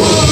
What?